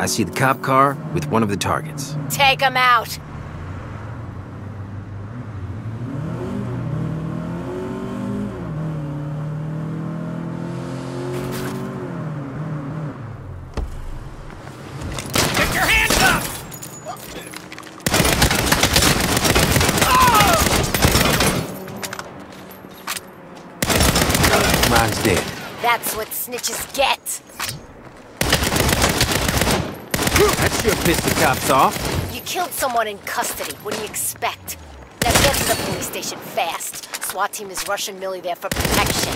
I see the cop car with one of the targets. Take him out! Get your hands up! Ron's dead. That's what snitches get. That sure pissed the cops off. You killed someone in custody. What do you expect? Now get to the police station fast. SWAT team is rushing Millie there for protection.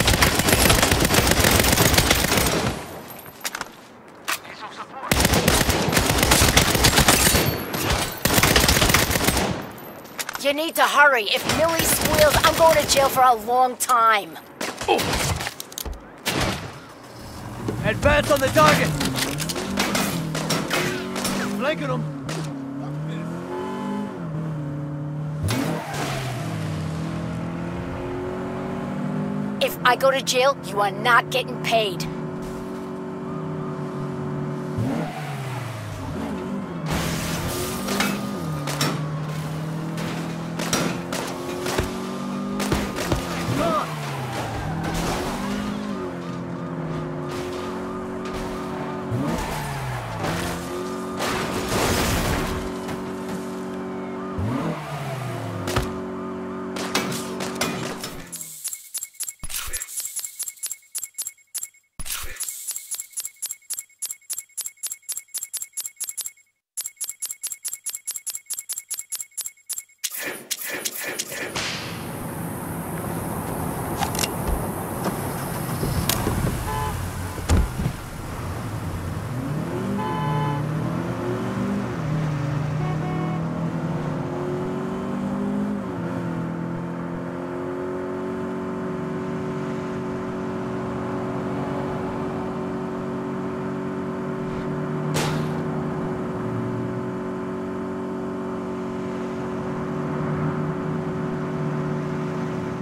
You need to hurry. If Millie squeals, I'm going to jail for a long time. Advance on the target! Flanking them! If I go to jail, you are not getting paid.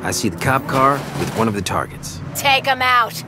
I see the cop car with one of the targets. Take him out.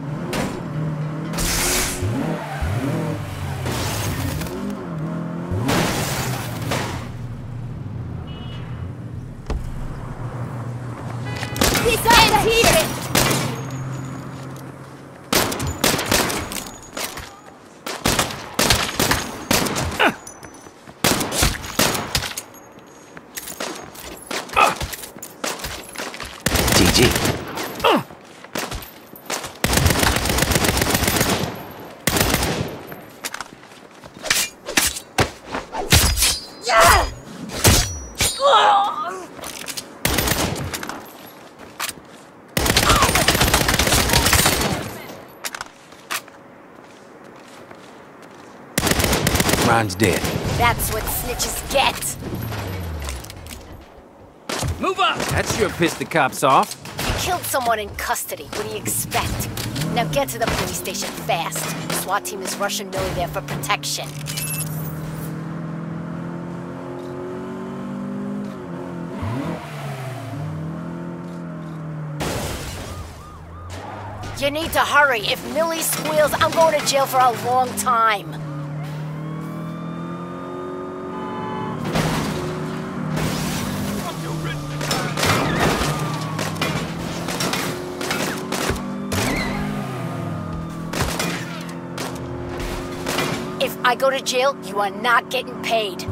Ron's dead. That's what snitches get. Move up! That sure pissed the cops off. You killed someone in custody. What do you expect? Now get to the police station fast. SWAT team is rushing Millie there for protection. You need to hurry. If Millie squeals, I'm going to jail for a long time. If I go to jail, you are not getting paid.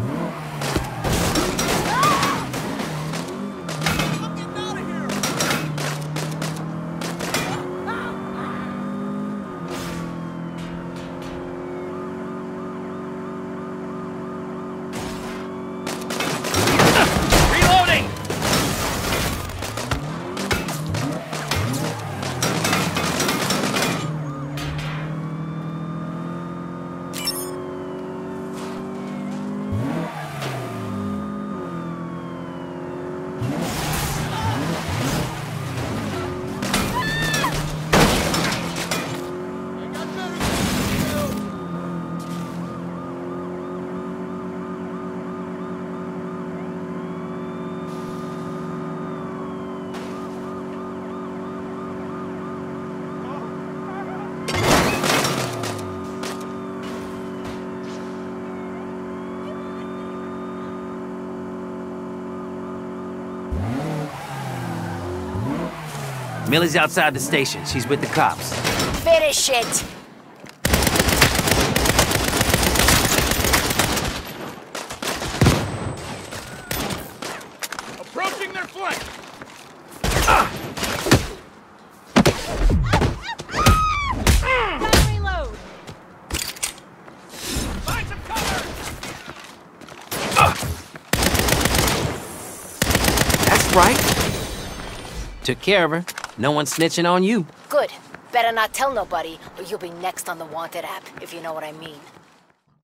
Millie's outside the station. She's with the cops. Finish it! Approaching their flank! Gotta reload. Find some cover! That's right. Took care of her. No one's snitching on you. Good. Better not tell nobody, or you'll be next on the wanted app, if you know what I mean.